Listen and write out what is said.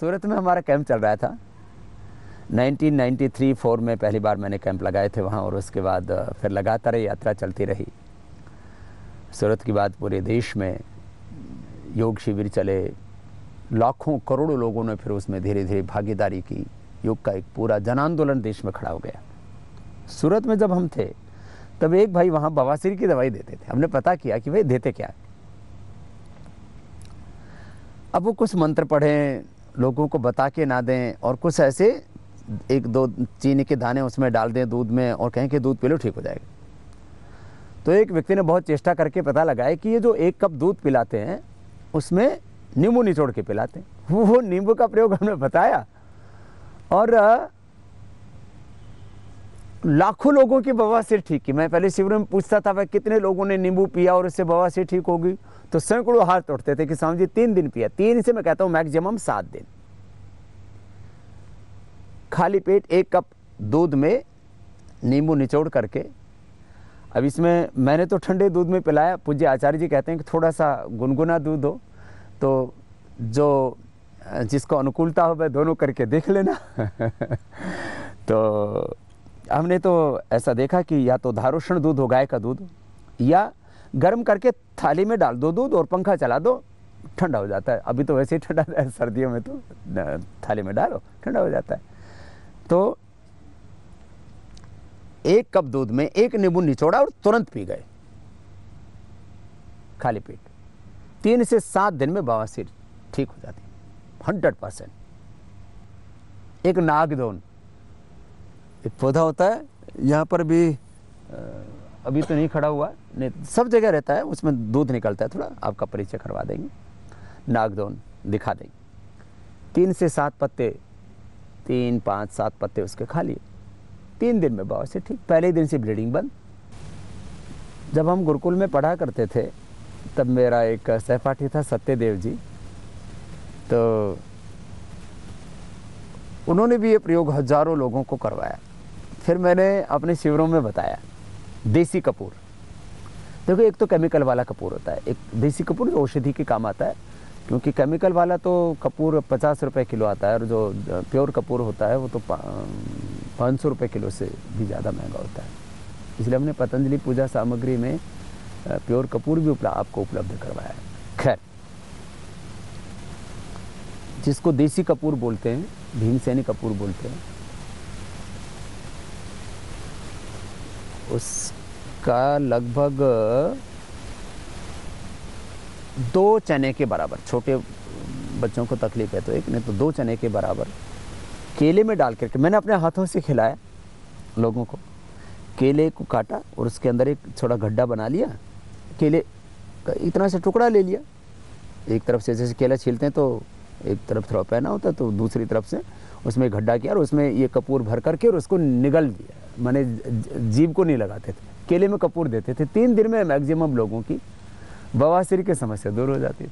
सूरत में हमारा कैंप चल रहा था। 1993 फोर में पहली बार मैंने कैंप लगाए थे वहाँ और उसके बाद फिर लगातार यात्रा चलती रही। सूरत की बात पूरे देश में योग शिविर चले। लाखों करोड़ों लोगों ने फिर उसमें धीरे धीरे भागीदारी की। योग का एक पूरा जन आंदोलन देश में खड़ा हो गया। सूरत में जब हम थे, तब एक भाई वहाँ बवासीर की दवाई देते थे। हमने पता किया कि भाई देते क्या? अब वो कुछ मंत्र पढ़ें लोगों को बता के ना दें और कुछ ऐसे एक दो चीनी के दाने उसमें डाल दें, दूध में और कहें कि दूध पी लो, ठीक हो जाएगा। तो एक व्यक्ति ने बहुत चेष्टा करके पता लगाया कि ये जो एक कप दूध पिलाते हैं, उसमें नींबू निचोड़ के पिलाते हैं। वो नींबू का प्रयोग हमने बताया। और लाखों लोगों की बवासीर ठीक की। मैं पहले शिविर में पूछता था, भाई, कितने लोगों ने नींबू पिया और उससे बवासीर ठीक होगी तो सैकड़ों हाथ उठते थे कि स्वामी जी, तीन दिन पिया। तीन से मैं कहता हूँ, मैक्सिमम सात दिन। खाली पेट एक कप दूध में नींबू निचोड़ करके, अब इसमें मैंने तो ठंडे दूध में पिलाया। पूज्य आचार्य जी कहते हैं कि थोड़ा सा गुनगुना दूध हो तो जो, जिसको अनुकूलता हो, वह दोनों करके देख लेना। तो हमने तो ऐसा देखा कि या तो धारोषण दूध हो, गाय का दूध, या गर्म करके थाली में डाल दो दूध और पंखा चला दो, ठंडा हो जाता है। अभी तो वैसे ही ठंडा है, सर्दियों में तो थाली में डालो, ठंडा हो जाता है। तो एक कप दूध में एक नींबू निचोड़ा और तुरंत पी गए। खाली पेट। तीन से सात दिन में बवासीर ठीक हो जाती हंड्रेड परसेंट। एक नागदोन एक पौधा होता है, यहाँ पर भी अभी तो नहीं खड़ा हुआ, नहीं, सब जगह रहता है, उसमें दूध निकलता है थोड़ा, आपका परिचय करवा देंगे। नागदोन दिखा देंगे। तीन से सात पत्ते, तीन, पाँच, सात पत्ते उसके खा लिए। तीन दिन में बाबा से ठीक, पहले ही दिन से ब्लीडिंग बंद। जब हम गुरुकुल में पढ़ा करते थे, तब मेरा एक सहपाठी था, सत्यदेव जी। तो उन्होंने भी ये प्रयोग हज़ारों लोगों को करवाया। फिर मैंने अपने शिविरों में बताया, देसी कपूर। देखो, एक तो केमिकल वाला कपूर होता है। एक देसी कपूर जो औषधि के काम आता है, क्योंकि केमिकल वाला तो कपूर पचास रुपये किलो आता है और जो प्योर कपूर होता है, वो तो पाँच सौ रुपये किलो से भी ज़्यादा महँगा होता है। इसलिए हमने पतंजलि पूजा सामग्री में प्योर कपूर भी उपलब्ध आपको उपलब्ध करवाया है। खैर, जिसको देसी कपूर बोलते हैं, भीमसेनी कपूर बोलते हैं उसका लगभग दो चने के बराबर, छोटे बच्चों को तकलीफ़ है तो एक, नहीं तो दो चने के बराबर केले में डाल करके, मैंने अपने हाथों से खिलाया लोगों को। केले को काटा और उसके अंदर एक छोटा गड्ढा बना लिया, केले का इतना सा टुकड़ा ले लिया। एक तरफ़ से जैसे केला छीलते हैं तो एक तरफ़ थोड़ा पहना होता है तो दूसरी तरफ़ से उसमें गड्ढा किया और उसमें ये कपूर भर करके और उसको निगल दिया। मैंने जीव को नहीं लगाते थे, केले में कपूर देते थे। तीन दिन में मैक्सिमम लोगों की बवासीर की समस्या दूर हो जाती थी।